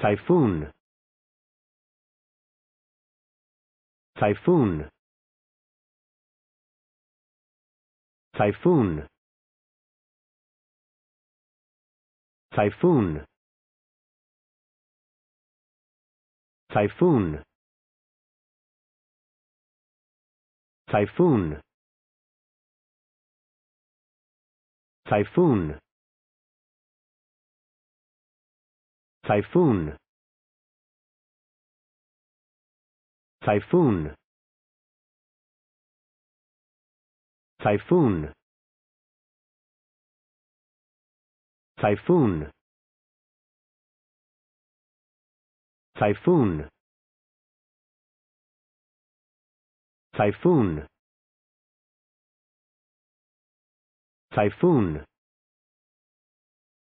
typhoon. Typhoon. Typhoon. Typhoon. Typhoon. Typhoon. Typhoon typhoon. Typhoon. Typhoon. Typhoon. Typhoon. Typhoon. Typhoon